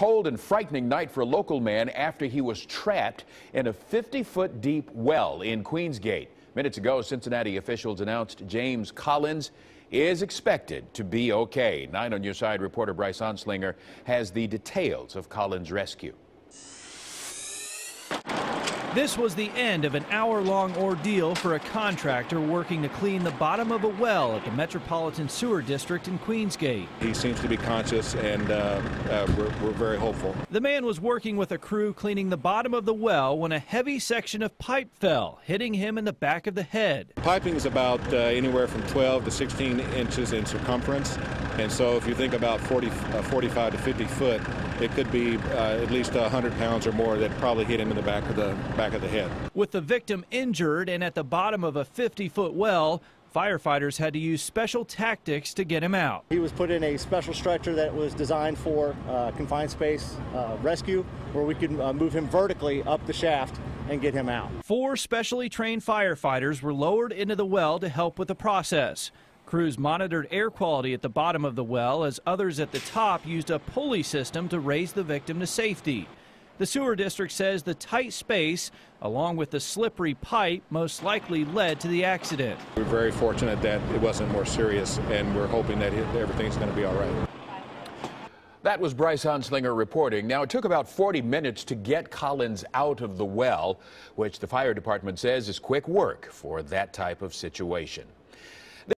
cold and frightening night for a local man after he was trapped in a 50 foot deep well in Queensgate. Minutes ago, Cincinnati officials announced James Collins is expected to be okay. Nine on your side reporter Bryce Anslinger has the details of Collins' rescue. This was the end of an hour-long ordeal for a contractor working to clean the bottom of a well at the Metropolitan Sewer District in Queensgate. He seems to be conscious, and uh, uh, we're, we're very hopeful. The man was working with a crew cleaning the bottom of the well when a heavy section of pipe fell, hitting him in the back of the head. Piping is about uh, anywhere from 12 to 16 inches in circumference, and so if you think about 40, uh, 45 to 50 foot, it could be uh, at least 100 pounds or more that probably hit him in the back of the back of the head. With the victim injured and at the bottom of a 50-foot well, Firefighters had to use special tactics to get him out. He was put in a special stretcher that was designed for uh, confined space uh, rescue, where we could uh, move him vertically up the shaft and get him out. Four specially trained firefighters were lowered into the well to help with the process. Crews monitored air quality at the bottom of the well as others at the top used a pulley system to raise the victim to safety. The sewer district says the tight space, along with the slippery pipe, most likely led to the accident. We're very fortunate that it wasn't more serious, and we're hoping that everything's going to be all right. That was Bryce Anslinger reporting. Now, it took about 40 minutes to get Collins out of the well, which the fire department says is quick work for that type of situation.